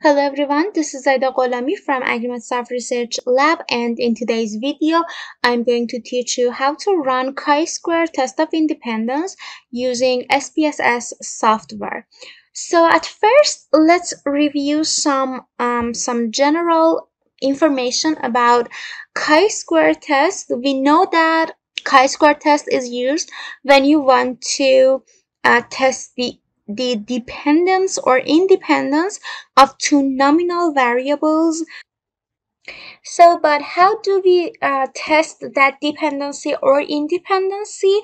Hello everyone, this is Zaida Gholami from AgriMetSoft Research Lab and in today's video I'm going to teach you how to run chi-square test of independence using SPSS software. So at first let's review some um, some general information about chi-square test. We know that chi-square test is used when you want to uh, test the the dependence or independence of two nominal variables. So, but how do we uh, test that dependency or independency?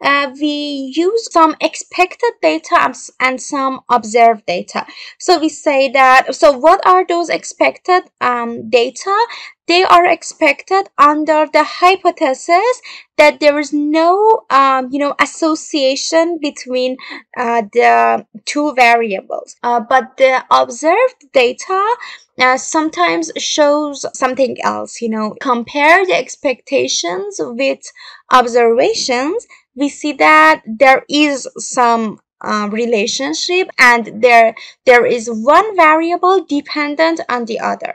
Uh, we use some expected data and some observed data. So we say that, so what are those expected um, data? They are expected under the hypothesis that there is no, um, you know, association between uh, the two variables. Uh, but the observed data uh, sometimes shows something else, you know, compare the expectations with observations, we see that there is some uh, relationship and there there is one variable dependent on the other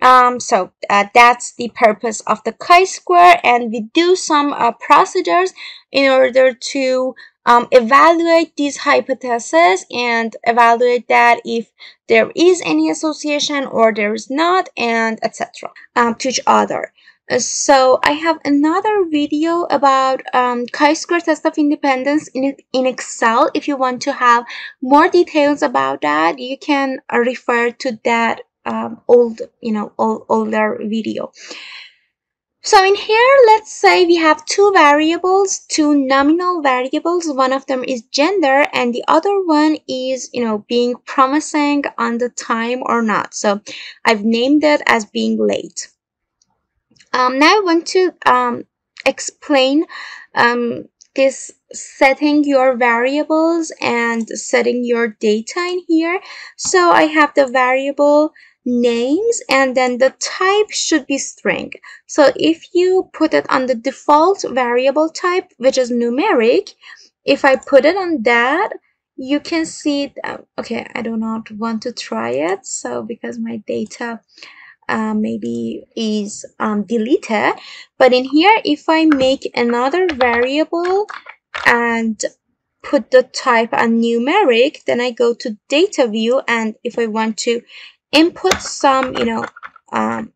um, so uh, that's the purpose of the chi-square and we do some uh, procedures in order to um, evaluate these hypotheses and evaluate that if there is any association or there is not and etc um, to each other uh, so I have another video about um, chi-square test of independence in, in Excel. If you want to have more details about that, you can uh, refer to that um, old, you know, old, older video. So in here, let's say we have two variables, two nominal variables. One of them is gender and the other one is, you know, being promising on the time or not. So I've named it as being late. Um, now I want to um, explain um, this setting your variables and setting your data in here. So I have the variable names and then the type should be string. So if you put it on the default variable type, which is numeric, if I put it on that, you can see, that, okay, I do not want to try it. So because my data uh, maybe is um, deleted, but in here, if I make another variable and put the type on numeric, then I go to data view and if I want to input some, you know, um,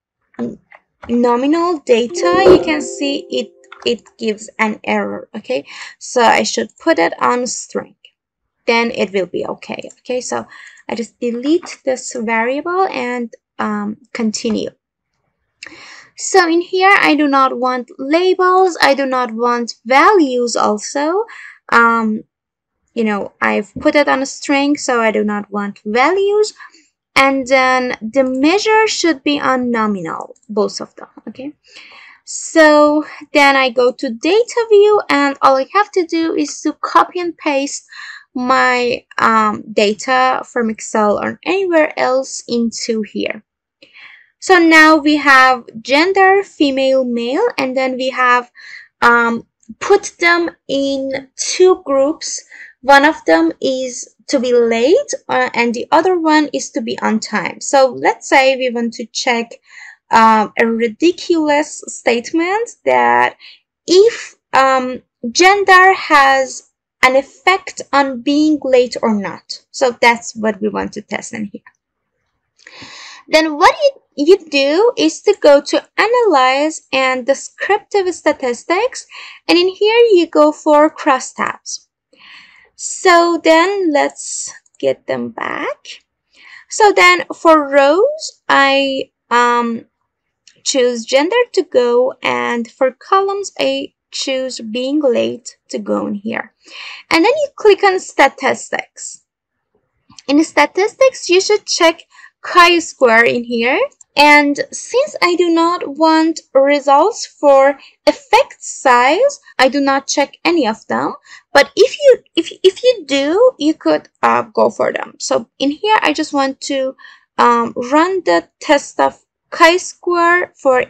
nominal data, you can see it, it gives an error, okay? So I should put it on string. Then it will be okay, okay? So I just delete this variable and um, continue. So in here, I do not want labels. I do not want values also. Um, you know, I've put it on a string, so I do not want values and then the measure should be on nominal both of them okay? So then I go to data view and all I have to do is to copy and paste my um, data from Excel or anywhere else into here. So now we have gender female male and then we have um, put them in two groups. One of them is to be late uh, and the other one is to be on time. So let's say we want to check um, a ridiculous statement that if um, gender has an effect on being late or not. So that's what we want to test in here. Then what you, you do is to go to analyze and descriptive statistics and in here you go for crosstabs. So then let's get them back. So then for rows, I um, choose gender to go and for columns, I choose being late to go in here. And then you click on statistics. In statistics, you should check chi-square in here and since I do not want results for effect size, I do not check any of them. But if you if if you do, you could uh, go for them. So in here, I just want to um, run the test of chi-square for.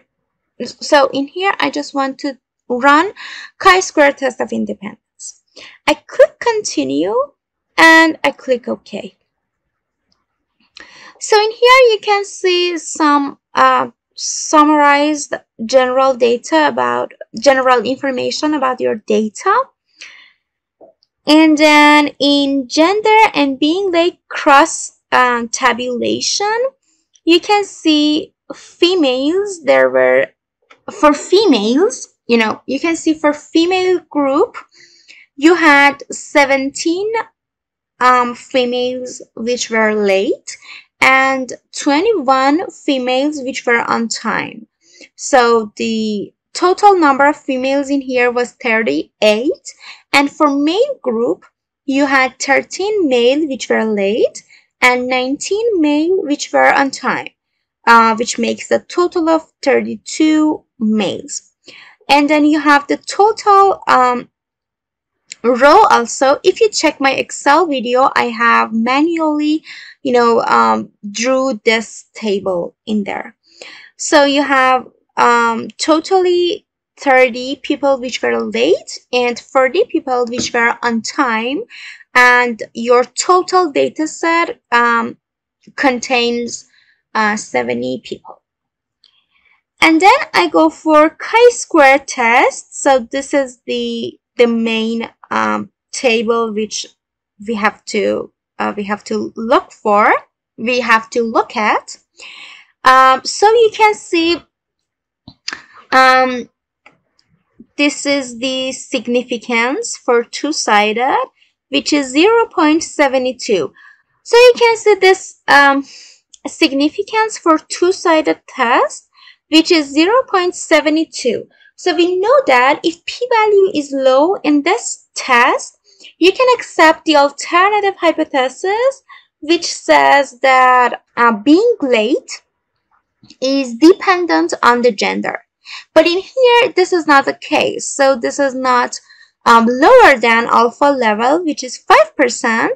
So in here, I just want to run chi-square test of independence. I click continue and I click OK. So in here you can see some uh, summarized general data about general information about your data. And then in gender and being late cross um, tabulation, you can see females, there were, for females, you know, you can see for female group, you had 17 um, females which were late and 21 females which were on time. So the total number of females in here was 38 and for male group you had 13 male which were late and 19 male which were on time uh, which makes a total of 32 males and then you have the total um, row also if you check my excel video i have manually you know um, drew this table in there. So you have um, totally 30 people which were late and 40 people which were on time. And your total data set um, contains uh, 70 people. And then I go for chi-square test. So this is the the main um, table which we have to uh, we have to look for we have to look at. Um, so you can see um, this is the significance for two-sided which is 0.72 so you can see this um, significance for two-sided test which is 0.72 so we know that if p-value is low in this test, you can accept the alternative hypothesis which says that uh, being late is dependent on the gender. But in here, this is not the case. So this is not um, lower than alpha level, which is 5%.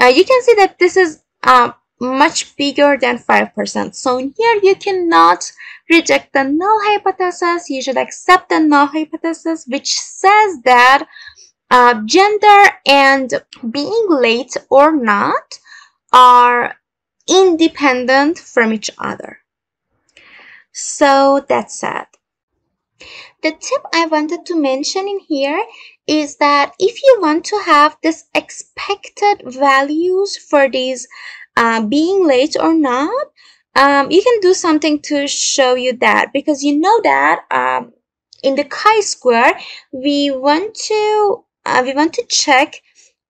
Uh, you can see that this is um, much bigger than 5%. So in here, you cannot reject the null hypothesis. You should accept the null hypothesis, which says that uh, gender and being late or not are independent from each other. So that's it. The tip I wanted to mention in here is that if you want to have this expected values for these uh, being late or not, um, you can do something to show you that because you know that um, in the chi-square we want to uh, we want to check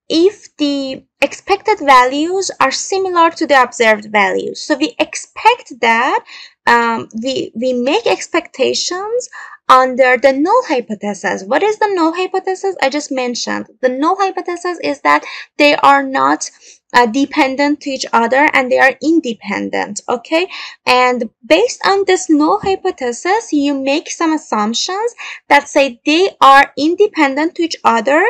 if the expected values are similar to the observed values. So we expect that um, we, we make expectations under the null hypothesis. What is the null hypothesis? I just mentioned. The null hypothesis is that they are not uh, dependent to each other and they are independent okay and based on this null hypothesis you make some assumptions that say they are independent to each other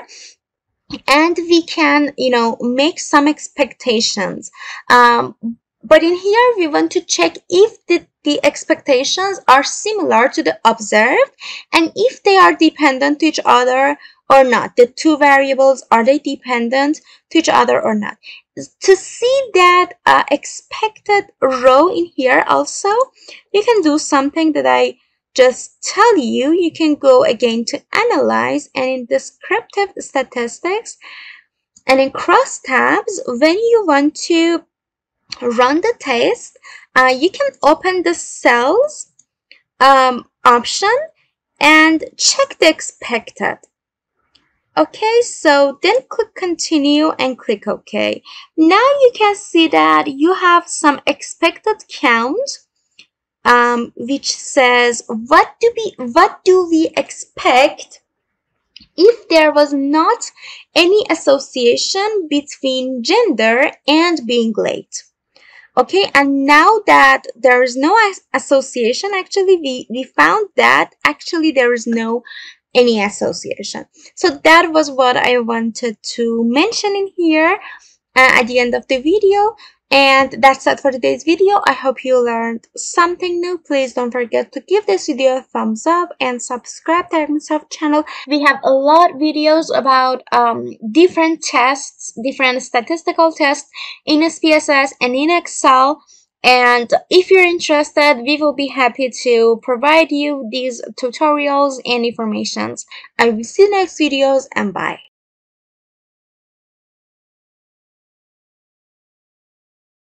and we can you know make some expectations um, but in here we want to check if the, the expectations are similar to the observed and if they are dependent to each other or not the two variables are they dependent to each other or not? To see that uh, expected row in here also you can do something that I just tell you. You can go again to analyze and in descriptive statistics and in crosstabs when you want to run the test uh, you can open the cells um, option and check the expected Okay, so then click continue and click OK. Now you can see that you have some expected count um, which says what do we what do we expect if there was not any association between gender and being late okay and now that there is no association actually we we found that actually there is no any association so that was what i wanted to mention in here uh, at the end of the video. And that's it for today's video. I hope you learned something new. Please don't forget to give this video a thumbs up and subscribe to our channel. We have a lot of videos about um, different tests, different statistical tests in SPSS and in Excel. And if you're interested, we will be happy to provide you these tutorials and informations. I will see you next videos and bye.